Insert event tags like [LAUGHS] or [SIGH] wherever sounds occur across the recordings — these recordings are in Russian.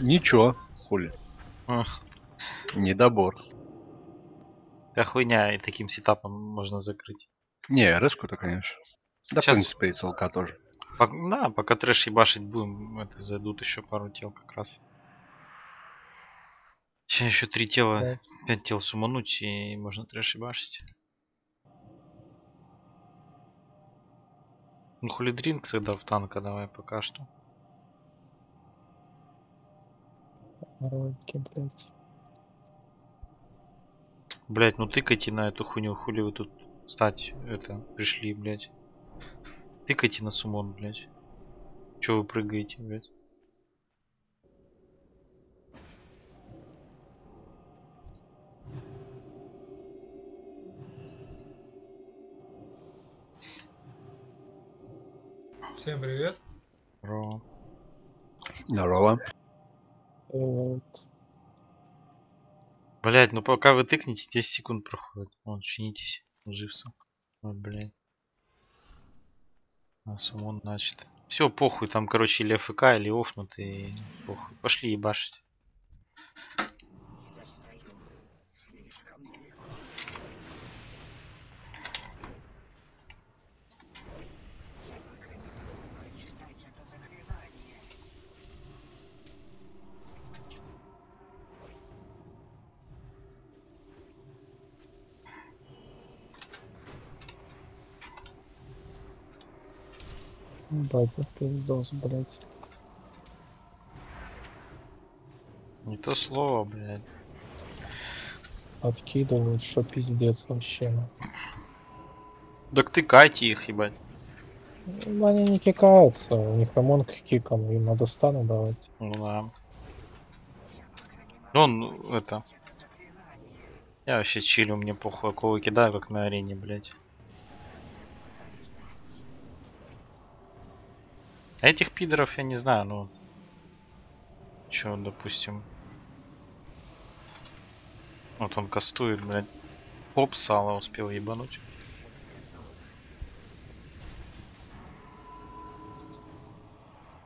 Ничего, хули. Ах, Недобор. Да хуйня, и таким сетапом можно закрыть. Не, РС-ку-то, конечно. Да, Щас- в принципе, и ЦЛК тоже. Пок- да, пока трэш ебашить будем, это зайдут еще пару тел как раз. Сейчас еще три тела, Да. пять тел сумануть, и можно трэш ебашить. Ну хулидринг тогда в танка давай пока что. Ролики, блядь. Блять, ну тыкайте на эту хуйню, хули вы тут стать, это, пришли, блять. Тыкайте на сумон, блять. Че вы прыгаете, блять? Всем привет. Ро. Здорово. Вот. Блять, ну пока вы тыкнете, 10 секунд проходит. Вон, чинитесь, живцем. Ой, блядь. А, сумон, значит. Все, похуй, там, короче, или ФК, или офнутый. Похуй. Пошли ебашить. Ебать, ну пиздос, блядь. Не то слово, блядь. Откидывают, что пиздец вообще. Так тыкайте их, ебать. Ну, Они не кикаются, у них ремонт к кикам, им надо стану давать. Ну да. Он, это... Я вообще чилю, мне похуй, кого кидаю, как на арене, блядь. А этих пидоров я не знаю, ну... Чё, допустим... Вот он кастует, блядь. Поп сало успел ебануть.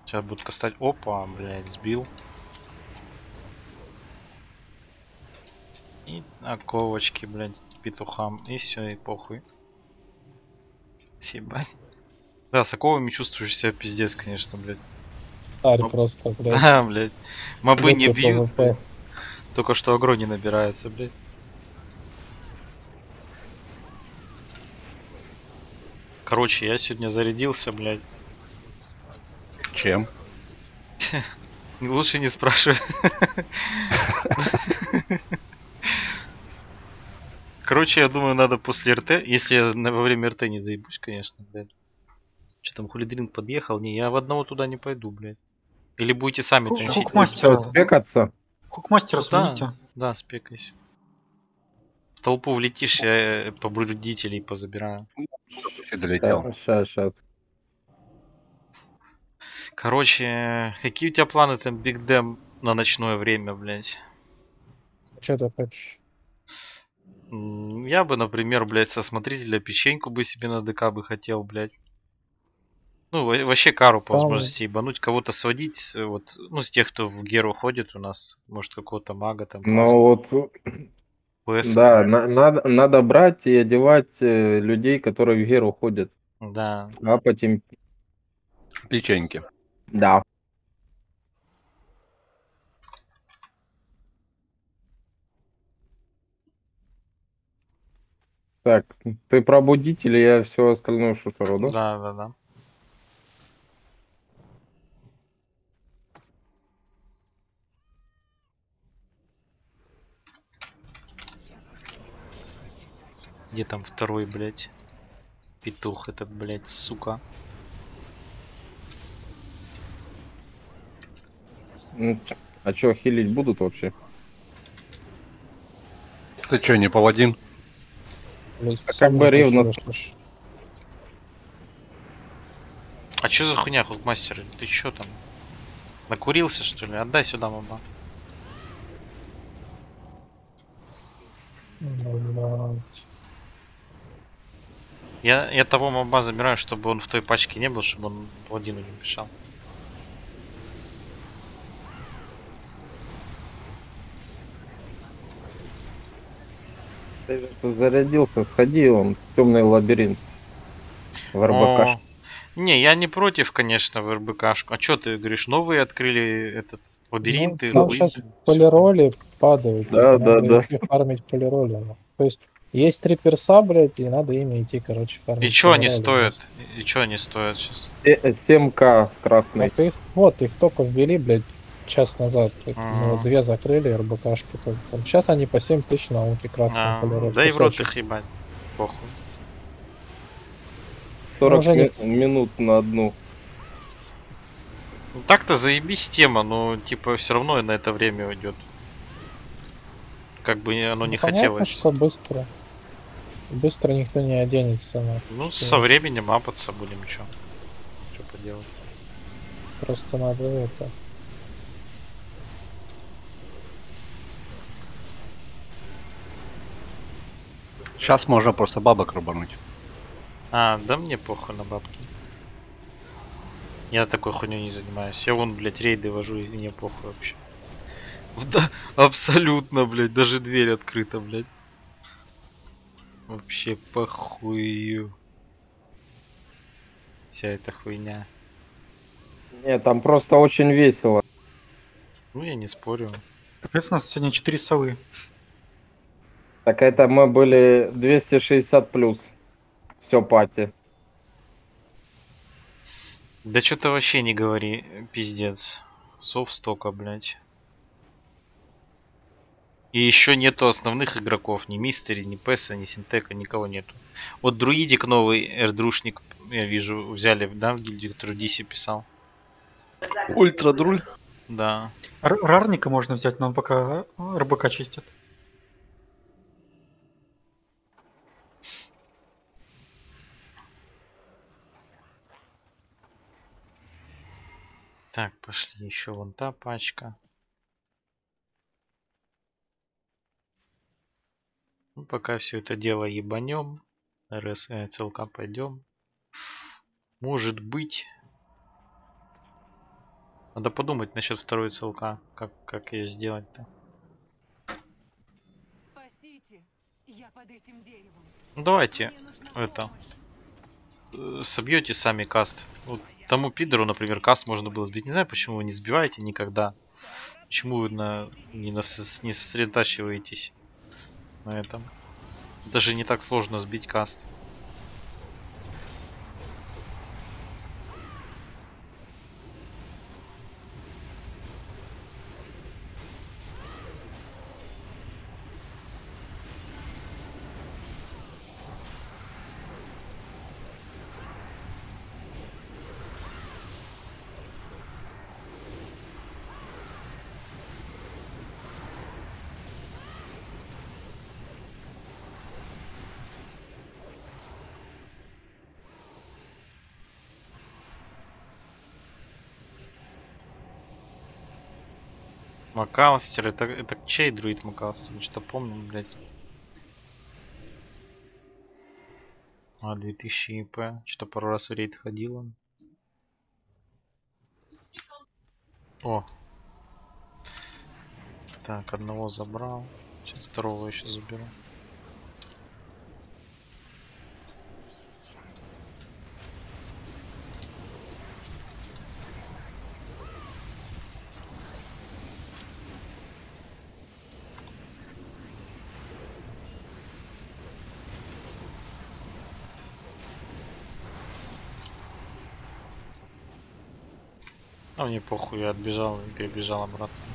Сейчас будут кастать. Опа, блядь, сбил. И оковочки, блядь, петухам. И все, и похуй. Съебать. Да, с оковами чувствуешь себя пиздец, конечно, блядь. Арь Ну, просто, [LAUGHS] блядь. Да, блядь. Мобы не Лёгкий бьют. Блядь. Только что агро не набирается, блядь. Короче, я сегодня зарядился, блядь. Чем? [LAUGHS] Лучше не спрашивай. [LAUGHS] Короче, я думаю, надо после РТ, если я во время РТ не заебусь, конечно, блядь. Что там, хулидринг подъехал? Не, я в одного туда не пойду, блядь. Или будете сами Хук- тренчить? Хукмастер. Что, спекаться? Кукмастера Да. смените. Да, спекайся. В толпу влетишь, я э, побрудителей позабираю. Ты долетел. Сейчас, сейчас. Короче, какие у тебя планы там, Биг Дэм, на ночное время, блядь? Че ты хочешь? Я бы, например, блядь, со смотрителя печеньку бы себе на ДК бы хотел, блядь. Ну, во- вообще кару по возможности ебануть, кого-то сводить, с, вот, ну, с тех, кто в Геру ходит у нас, может, какого-то мага там. Ну вот, PS. да, на- надо, надо брать и одевать э, людей, которые в Геру ходят. Да. А потом... Печеньки. Да. Так, ты пробудитель, я все остальное шутеру, да? Да, да, да. Где там второй, блядь? Петух этот, блядь, сука. Ну, А что, хилить будут вообще? Ты чё, не паладин? Блядь, А как бы ревно-. А чё за хуйня, хукмастер? Ты чё там? Накурился, что ли? Отдай сюда, маба. Блядь. Я, я того моба забираю, чтобы он в той пачке не был, чтобы он Владину не мешал. Ты же зарядился, сходи он в темный лабиринт. В РБКшку. Не, я не против, конечно, в РБКшку. А что ты говоришь, новые открыли этот лабиринт Ну, там лабиринты, сейчас полироли падают. Да, да, да. Армить полироли. То есть есть три перса, блядь, и надо ими идти, короче, фармить. И что они стоят? И что они стоят сейчас? Э, 7К красный. Вот их, вот, их только ввели, блядь, час назад. Ага. Мы вот две закрыли РБКшки только. Сейчас они по 7 тысяч науки красные А, полироли. да и в рот их ебать. Похуй. 40 уже не- ми- минут на одну. Ну, так-то заебись тема, но типа все равно и на это время уйдет. Как бы оно не Ну, понятно, хотелось. что быстро. Быстро никто не оденется. на Ну, что со временем апаться будем, чё. Что поделать. Просто надо это. Сейчас можно просто бабок рубануть. А, да мне похуй на бабки. Я такой хуйню не занимаюсь. Я вон, блядь, рейды вожу и мне похуй вообще. Да, абсолютно, блядь, даже дверь открыта, блядь. Вообще похую. Вся эта хуйня. Нет, там просто очень весело. Ну, я не спорю. Капец, у нас сегодня 4 совы. Так это мы были 260 плюс. Все пати. Да что-то вообще не говори, пиздец. Сов столько, блядь. И еще нету основных игроков, ни Мистери, ни Песа, ни Синтека, никого нету. Вот Друидик новый, эрдрушник, я вижу, взяли, да, в гильдию, который Диси писал. Ультра друль. Да. Р- Рарника можно взять, но он пока РБК чистит. Так, пошли еще вон та пачка. Ну, пока все это дело ебанем. РС, э, ЦЛК пойдем. Может быть. Надо подумать насчет второй ЦЛК. Как, как ее сделать-то. Ну, давайте это. помощь. э, собьете сами каст. Вот тому пидору, например, каст можно было сбить. Не знаю, почему вы не сбиваете никогда. Почему вы на, не, нас- не сосредотачиваетесь на этом. Даже не так сложно сбить каст. Макалстер, это, это чей друид Макалстер? Что помню, блядь. А, 2000 ИП. Что пару раз в рейд ходил он. О. Так, одного забрал. Сейчас второго еще заберу. А мне похуй, я отбежал и перебежал обратно.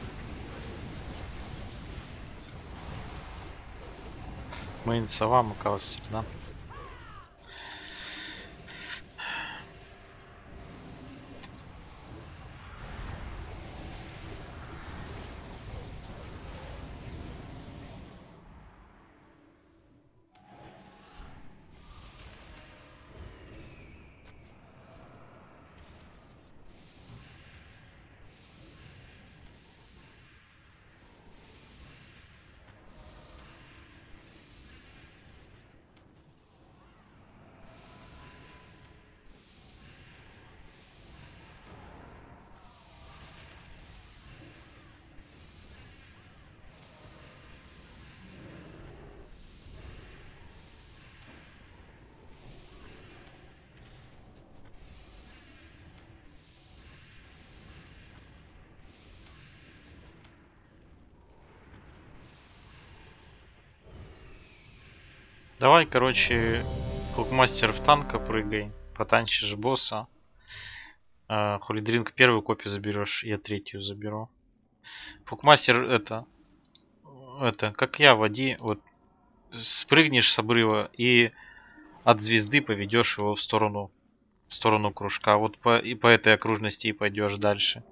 Мейн сова, Макалстер, да? Давай, короче, Хукмастер в танка прыгай, потанчишь босса. А, Хулидринг первую копию заберешь, я третью заберу. Фукмастер это, это, как я, води, вот спрыгнешь с обрыва и от звезды поведешь его в сторону, в сторону кружка. Вот по, и по этой окружности и пойдешь дальше.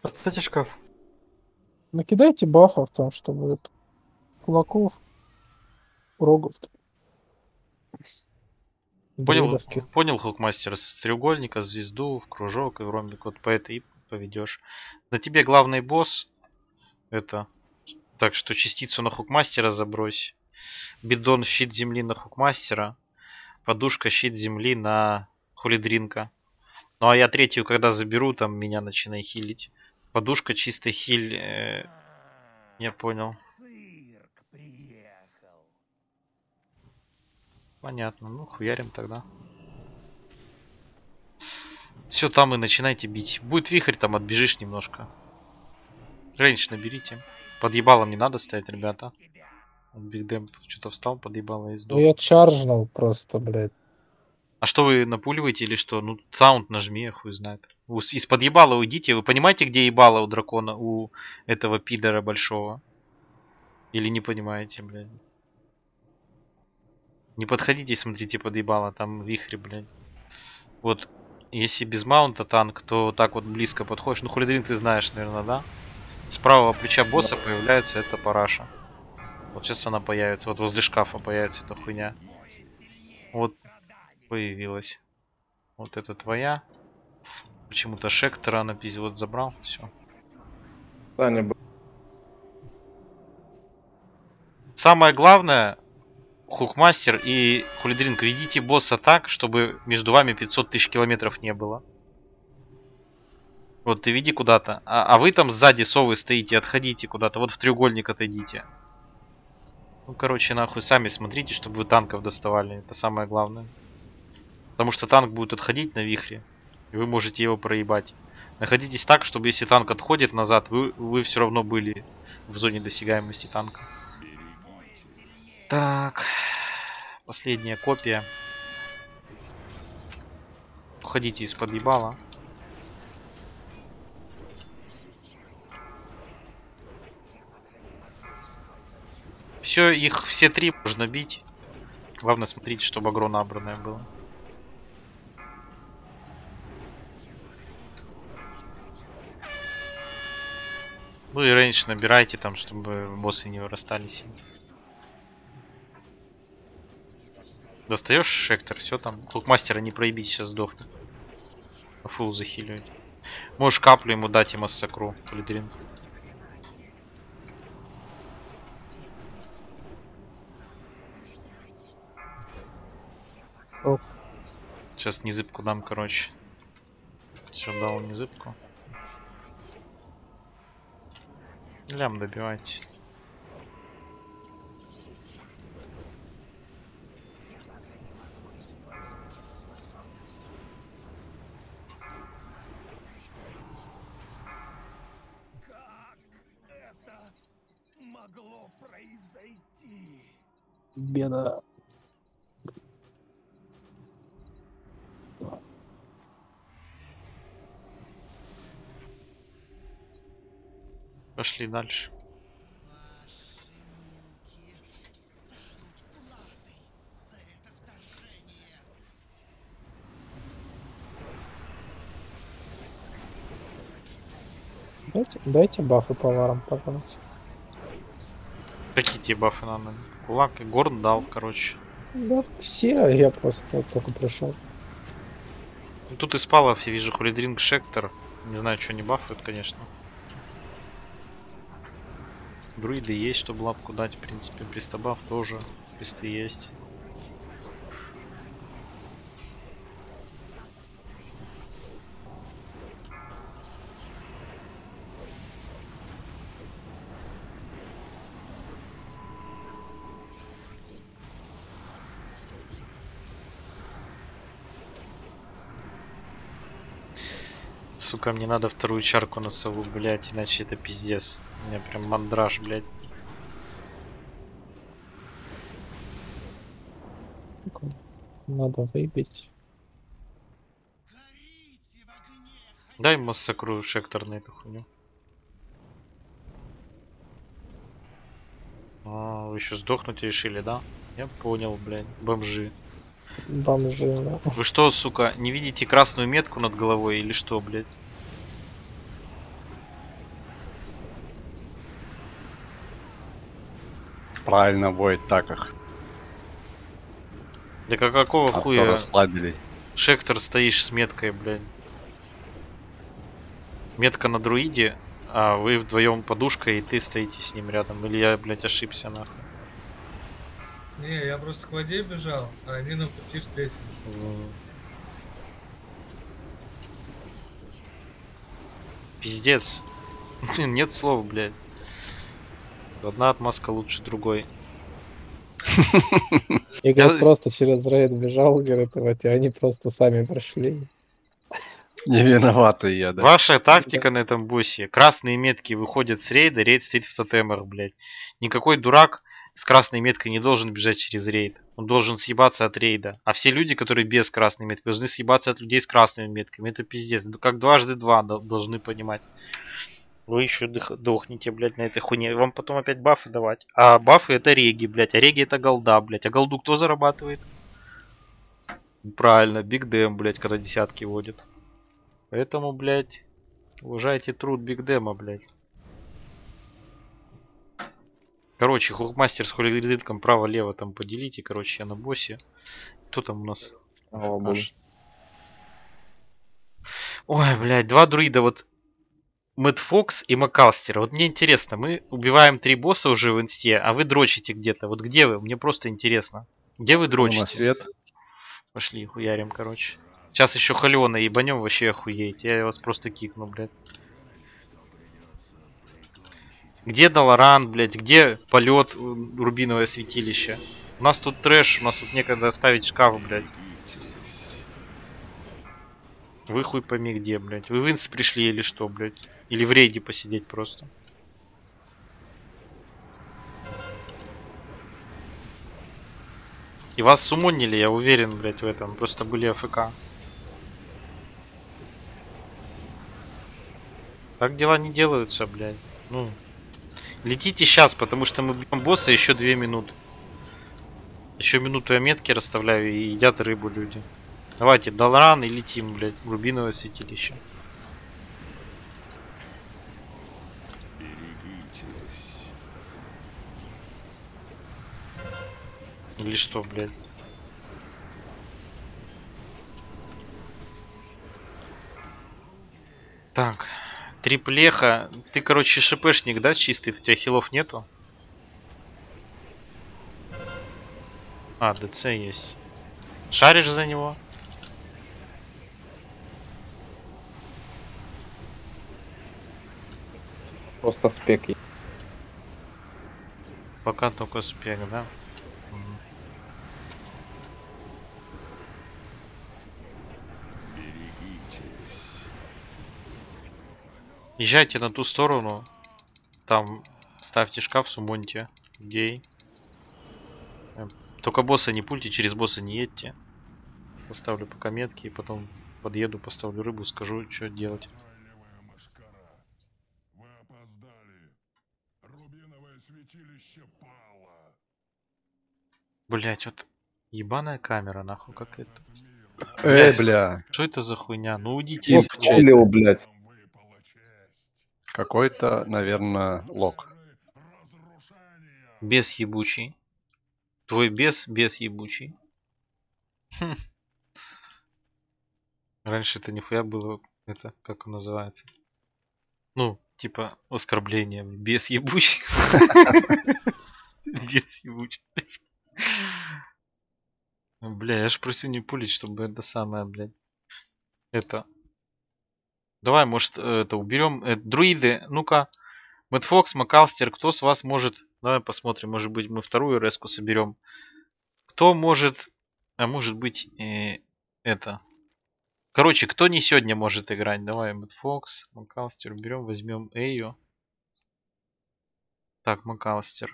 Поставьте шкаф. Накидайте бафов там, чтобы кулаков, рогов. Понял, понял, Хукмастер, с треугольника, звезду, в кружок и в ромбик. Вот по этой поведешь. На тебе главный босс. Это. Так что частицу на Хукмастера забрось. Бидон щит земли на Хукмастера. Подушка щит земли на Хулидринка. Ну а я третью, когда заберу, там меня начинай хилить. Подушка чистый хиль. э, Я понял. Понятно. Ну, хуярим тогда. Все, там и начинайте бить. Будет вихрь, там отбежишь немножко. Рейндж наберите. Под ебалом не надо стоять, ребята. Биг Дэмп что-то встал, под ебало и Ну сдох. я чаржнул просто, блядь. А что вы напуливаете или что? Ну, саунд нажми, я хуй знает. Вы с- Из-под ебала уйдите. Вы понимаете, где ебало у дракона, у этого пидора большого? Или не понимаете, блядь? Не подходите, смотрите под ебало, там вихри, блядь. Вот, если без маунта танк, то так вот близко подходишь. Ну, хулидрин ты знаешь, наверное, да? С правого плеча босса появляется эта параша. Вот сейчас она появится. Вот возле шкафа появится эта хуйня. Вот появилась. Вот это твоя. Почему-то Шектора на вот забрал. Все. Самое главное, Хукмастер и Хулидринг, ведите босса так, чтобы между вами 500 тысяч километров не было. Вот ты веди куда-то. А, а вы там сзади совы стоите, отходите куда-то. Вот в треугольник отойдите. Ну, короче, нахуй, сами смотрите, чтобы вы танков доставали. Это самое главное. Потому что танк будет отходить на вихре. И вы можете его проебать. Находитесь так, чтобы если танк отходит назад, вы, вы все равно были в зоне досягаемости танка. Так. Последняя копия. Уходите из-под ебала. Все, их все три можно бить. Главное смотрите, чтобы агро набранное было. Ну и рейндж набирайте там, чтобы боссы не вырастали сильно. Достаешь шектор, все там. Хукмастера не проебить, сейчас сдохнет. Фул захиливать. Можешь каплю ему дать и массакру, Полидрин. Сейчас незыбку дам, короче. Все, дал незыбку. Лям добивайте. Пошли дальше. Дайте, дайте бафы поварам, пожалуйста. Какие тебе бафы надо? Кулак и горн дал, короче. Да, все, я просто только пришел. Ну, Тут из палов я вижу Хулидринг Шектор. Не знаю, что не бафают, конечно. Друиды есть, чтобы лапку дать, в принципе. Пристабаф тоже. Присты есть. Сука, мне надо вторую чарку на сову, блять, иначе это пиздец. У меня прям мандраж, блять. Надо выбить. Дай массакрую шектор на эту хуйню. А, вы еще сдохнуть решили, да? Я понял, блядь, бомжи. Бомжи, да. Вы что, сука, не видите красную метку над головой или что, блядь? Правильно, воет так их. Да как- какого А хуя расслабились. Шектор стоишь с меткой, блядь? Метка на друиде, а вы вдвоем подушка и ты стоите с ним рядом. Или я, блядь, ошибся нахуй. Не, я просто к воде бежал, а они на пути встретились. М. Пиздец. [LAUGHS] Нет слов, блядь. Одна отмазка лучше другой. [LAUGHS] И говорит, Я- просто через рейд бежал, говорит, вот, и они просто сами прошли. Не виноватый я, да. Ваша тактика на этом боссе. Красные метки выходят с рейда, рейд стоит в тотемах, блядь. Никакой дурак с красной меткой не должен бежать через рейд. Он должен съебаться от рейда. А все люди, которые без красной метки, должны съебаться от людей с красными метками. Это пиздец. Ну как дважды два дол- должны понимать. Вы еще дохнете, блядь, на этой хуйне. Вам потом опять бафы давать. А бафы это реги, блядь. А реги это голда, блядь. А голду кто зарабатывает? Правильно, Биг Дэм, блядь, когда десятки водит. Поэтому, блядь, уважайте труд Биг Дэма, блядь. Короче, хукмастер с хулигритком право-лево там поделите. Короче, я на боссе. Кто там у нас? Аж- Ой, блядь, два друида, вот Мэтт Фокс и Макалстер. Вот мне интересно, мы убиваем три босса уже в инсте, а вы дрочите где-то. Вот где вы? Мне просто интересно. Где вы Ну, дрочите? свет. Пошли, хуярим, короче. Сейчас еще Халена ебанем, вообще охуеете. Я вас просто кикну, блядь. Где Долоран, блядь? Где полет Рубиновое святилище? У нас тут трэш, у нас тут некогда ставить шкаф, блядь. Вы хуй пойми где, блядь. Вы в инс пришли или что, блядь? Или в рейде посидеть просто? И вас сумонили, я уверен, блядь, в этом. Просто были АФК. Так дела не делаются, блядь. Ну. Летите сейчас, потому что мы бьем босса еще две минуты. Еще минуту я метки расставляю и едят рыбу люди. Давайте, Далран и летим, блядь, в Рубиновое святилище. Или что, блядь? Так, триплеха. Ты, короче, шипешник, да, чистый? У тебя хилов нету? А, ДЦ есть. Шаришь за него? Просто спеки. Пока только спек, да? Мгм. Езжайте на ту сторону. Там ставьте шкаф, сумоньте людей. Эм, Только босса не пульте, через босса не едьте. Поставлю пока метки и потом подъеду, поставлю рыбу, скажу, что делать. Левая машкара. Вы опоздали. Рубиновое святилище пало. Блять, вот ебаная камера, нахуй, как это. Эй, бля. Что это за хуйня? Ну уйдите из? Спалил, блядь. Какой-то, наверное, лог. Разрушение. Бес ебучий. Твой бес, бес ебучий. Хм. Раньше это нихуя было, это, как он называется? Ну, типа, оскорбление. Бес ебучий. [LAUGHS] Бес ебучий. Бля, я ж просил не пулить, чтобы это самое, блядь. Это. Давай, может, это уберем. Э, друиды, ну-ка. Мэтт Фокс, Макалстер, кто с вас может... Давай посмотрим, может быть, мы вторую резку соберем. Кто может... А может быть, э, это... Короче, кто не сегодня может играть? Давай, Мэтт Фокс, Макалстер берем, возьмем Эйо. Так, Макалстер.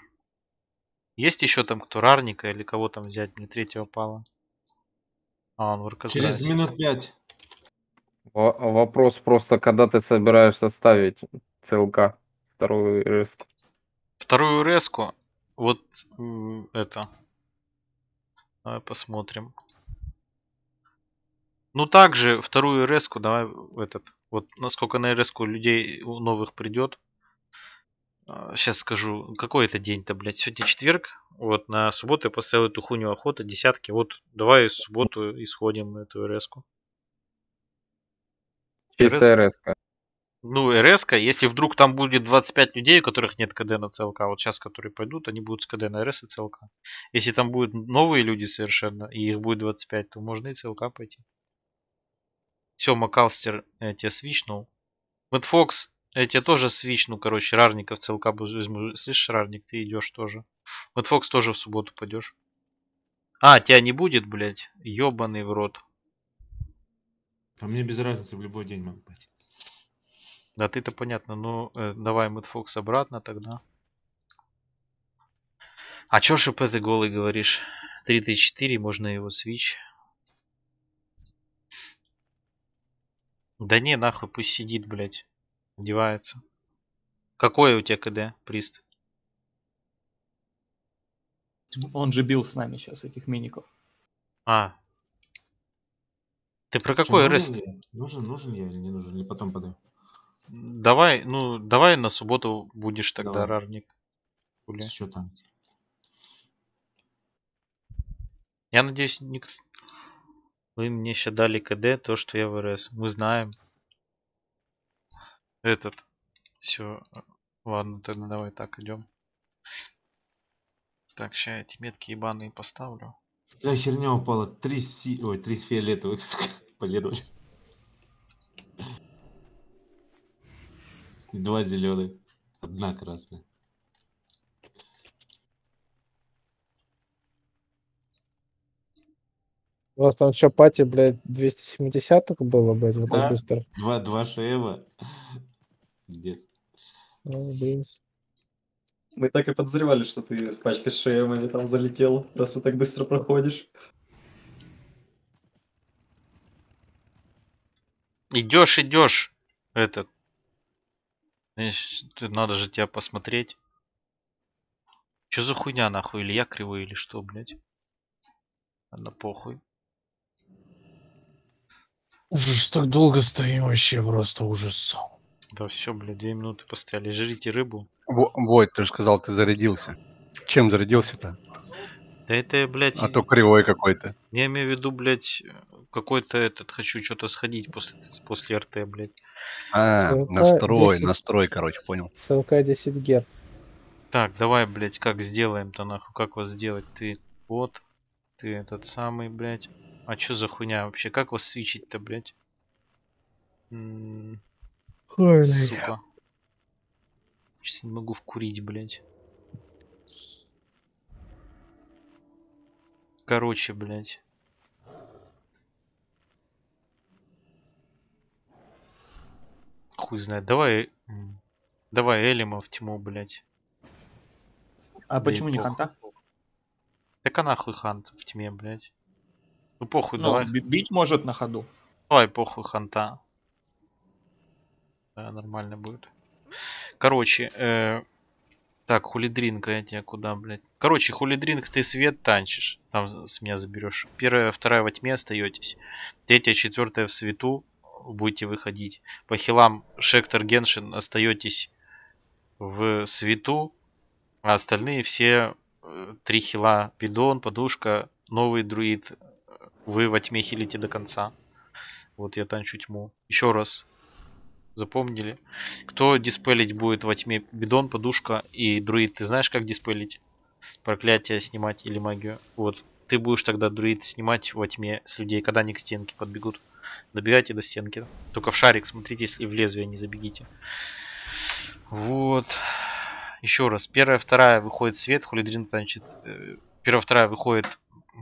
Есть еще там кто? Рарника или кого там взять? Мне третьего пала. А, он в Через минут пять. Во- Вопрос просто, когда ты собираешься ставить ЦЛК вторую РС? Вторую резку. Вот это. Давай посмотрим. Ну также вторую резку давай этот. Вот насколько на резку людей у новых придет. Сейчас скажу, какой это день-то, блядь? Сегодня четверг. Вот на субботу я поставил эту хуйню охота, десятки. Вот давай в субботу исходим эту резку. Чистая РС. Ну, РС, если вдруг там будет 25 людей, у которых нет КД на ЦЛК, вот сейчас, которые пойдут, они будут с КД на РС и ЦЛК. Если там будут новые люди совершенно, и их будет 25, то можно и ЦЛК пойти. Все, Макалстер я тебя свичнул. Мэтфокс, я тебя тоже свичну, короче, рарника в ЦЛК возьму. Слышишь, рарник, ты идешь тоже. Мэтфокс тоже в субботу пойдешь. А, тебя не будет, блядь? Ёбаный в рот. А мне без разницы, в любой день могу пойти. Да ты-то понятно, ну э, давай Мэтфокс обратно тогда. А чё ж ты голый говоришь? 3-4, можно его свич. Да не, нахуй, пусть сидит, блядь. Одевается. Какое у тебя КД, Прист? Он же бил с нами сейчас этих миников. А. Ты про какой нужен я? Нужен, нужен я или не нужен? Или потом подаю? Давай, ну, давай на субботу будешь тогда Давай. рарник. Хули. Что там? Я надеюсь, никто... Вы мне сейчас дали КД, то, что я в РС. Мы знаем. Этот. Все. Ладно, тогда давай так идем. Так, сейчас эти метки ебаные поставлю. Да, херня упала. Три си... Ой, три фиолетовых, [LAUGHS] сука, полирули. И Два зеленых. Одна красная. У вас там что, пати, блядь, 270 было, блядь, вот Да. так быстро? Два, два шеева. Пиздец. Ну, блин. Мы так и подозревали, что ты в пачке с шеями там залетел, раз ты так быстро проходишь. Идешь, идешь. Этот. Надо же тебя посмотреть. Че за хуйня нахуй? Или я кривой, или что, блядь? Ладно, похуй. Ужас, так долго стоим вообще, просто ужас. Да все, блядь, две минуты постояли. Жрите рыбу. Во- Войт, ты же сказал, ты зарядился. Чем зарядился-то? Да это, блядь, А то кривой какой-то. я имею в виду, блядь, какой-то этот, хочу что-то сходить после, после РТ, блядь. А, Ссылка настрой, 10. настрой, короче, понял. ЦЛК 10 гер. Так, давай, блядь, как сделаем-то нахуй? Как вас сделать? Ты вот, ты этот самый, блядь. А чё за хуйня вообще? Как вас свечить-то, блядь? М, Сука. Сейчас не могу вкурить, блядь. Короче, блядь. Хуй знает. Давай... м, Давай Элима в тьму, блядь. А Да почему не ханта? Так а нахуй хант в тьме, блядь. Ну похуй, Ну, давай. би- бить может на ходу. Давай похуй ханта. Да, нормально будет. Короче, э, так, хулидринка я тебя куда, блядь? Короче, хулидринг ты свет танчишь. Там с меня заберешь. Первая, вторая во тьме остаетесь. Третья, четвертая в свету будете выходить. По хилам Шектор Геншин остаетесь в свету, а остальные все э, три хила бидон, подушка, новый друид. Вы во тьме хилите до конца. Вот я танчу тьму. Еще раз. Запомнили. Кто диспелить будет во тьме бидон, подушка и друид? Ты знаешь, как диспелить? Проклятие снимать или магию? Вот. Ты будешь тогда друид снимать во тьме с людей, когда они к стенке подбегут. Добегайте до стенки. Только в шарик смотрите, если в лезвие не забегите. Вот. Еще раз. Первая, вторая выходит свет, хулидрин танчит. э, Первая, вторая выходит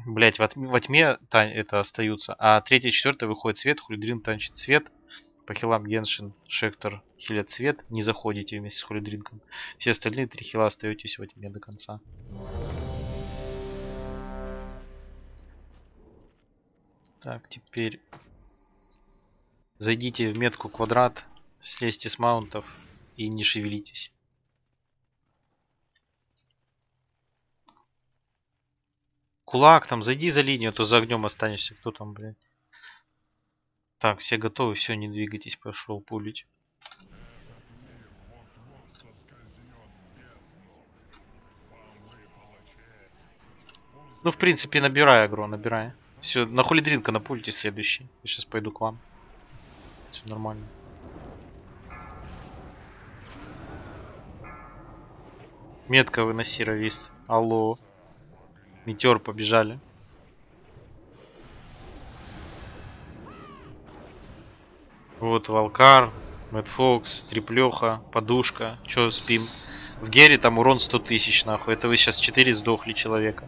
Блять, во, во тьме та- это остаются. А третья, четвертая выходит свет, хулидрин танчит свет. По хилам Геншин, Шектор хилят свет. Не заходите вместе с хулидринком. Все остальные три хила остаетесь во тьме до конца. Так, теперь зайдите в метку квадрат, слезьте с маунтов и не шевелитесь. Кулак, там зайди за линию, а то за огнем останешься. Кто там, блядь? Так, все готовы, все, не двигайтесь, пошел пулить. Ну, в принципе, набирай агро, набирай. Все, на хулидринка на пульте следующий. Я сейчас пойду к вам. Все нормально. Метка выноси, равист. Алло. Метеор побежали. Вот Валкар, Мэтт Фокс, Триплеха, Подушка. Чё спим? В Гере там урон 100 тысяч, нахуй. Это вы сейчас 4 сдохли человека.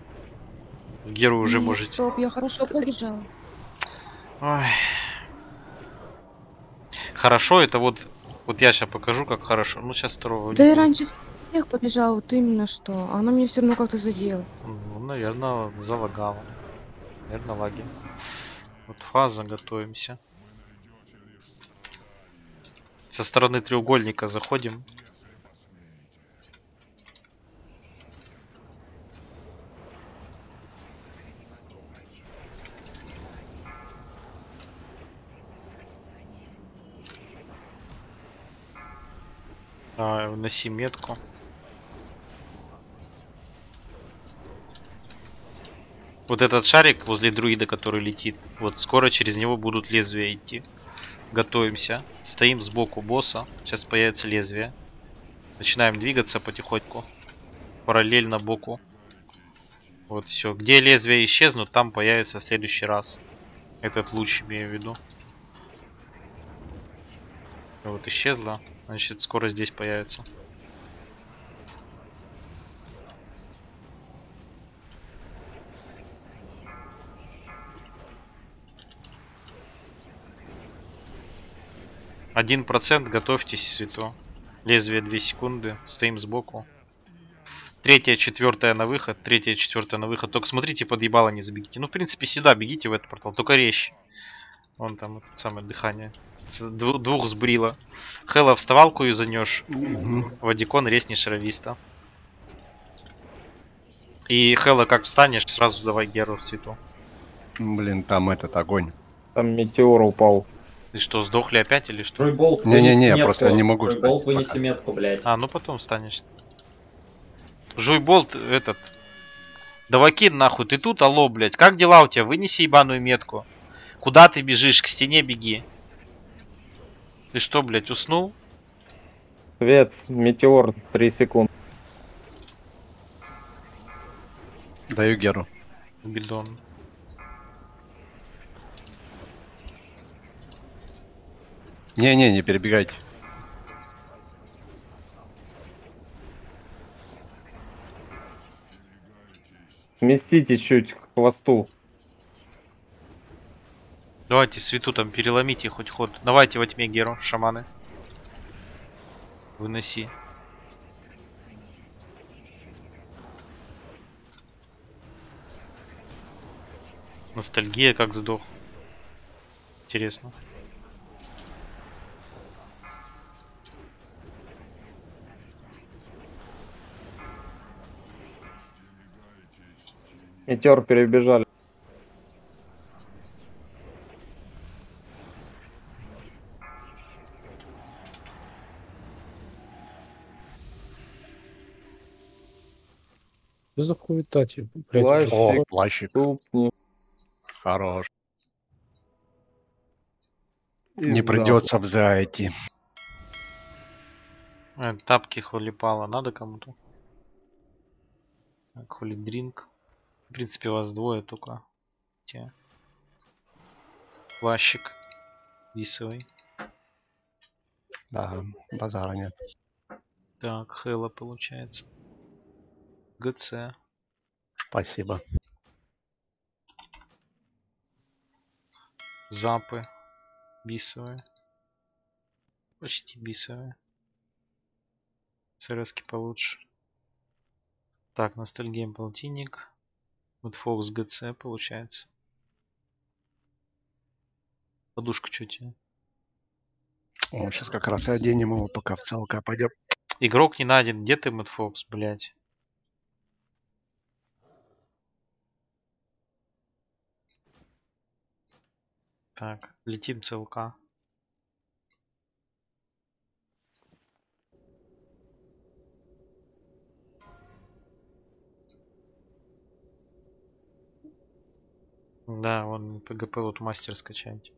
В Геру уже Нет, можете. Стоп, я хорошо побежала. Ой. Хорошо, это вот... Вот я сейчас покажу, как хорошо. Ну, сейчас второго. Да будет. раньше всех побежала, вот именно что. Она мне все равно как-то задела. Наверное, залагало. Наверное, лаги. Вот фаза, готовимся. Со стороны треугольника заходим. А, вноси метку. Вот этот шарик возле друида, который летит, вот скоро через него будут лезвия идти. Готовимся. Стоим сбоку босса. Сейчас появится лезвие. Начинаем двигаться потихоньку. Параллельно боку. Вот все. Где лезвия исчезнут, там появится в следующий раз. Этот луч имею в виду. Вот исчезла. Значит, скоро здесь появится. Один процент, готовьтесь, свято. Лезвие 2 секунды, стоим сбоку. Третья, четвертая на выход, третья, четвертая на выход. Только смотрите, под ебало не забегите. Ну, в принципе, сюда бегите в этот портал, только резче. Вон там это самое дыхание. С дву- двух сбрила. Хэлла вставалку юзанешь. Вадикон резнешь рависта. И Хэлла как встанешь, сразу давай Геру в свету. Блин, там этот огонь. Там метеор упал. Ты что, сдохли опять или что? Тройболт, Не-не-не, просто не могу Тройболт, встать вынеси пока. метку, блядь. А, ну потом встанешь. Жуйболт этот. Давакин нахуй, ты тут, алло, блядь. Как дела у тебя? Вынеси ебаную метку. Куда ты бежишь? К стене беги. Ты что, блядь, уснул? Свет, метеор, 3 секунды. Даю Геру. Бидон. Не-не, не перебегайте. Сместите чуть к хвосту. Давайте свету там переломите хоть ход. Давайте во тьме Геру, шаманы. Выноси. Ностальгия как сдох. Интересно. Метеор перебежали. Что за хуета, блядь, Плащик. О, плащик. Ступни. Хорош. и Не придется в зайти. Э, тапки холипала надо кому-то? Так, холидринк. В принципе, вас двое только. Те. Плащик. Висовый. Да, базара нет. Так, Хэлла получается. ГЦ. Спасибо. Запы. Бисовые. Почти бисовые. СРСки получше. Так, ностальгия полтинник. Вот Фокс ГЦ получается. Подушку что тебе? О, сейчас как раз и оденем его, пока в ЦЛК пойдем. Игрок не найден. Где ты, Мэтт Фокс, блядь? Так, летим ЦЛК. Да, вон ПГП вот мастер скачайте.